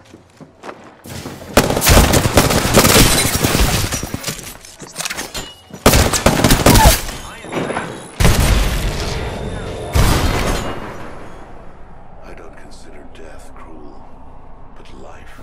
I don't consider death cruel, but life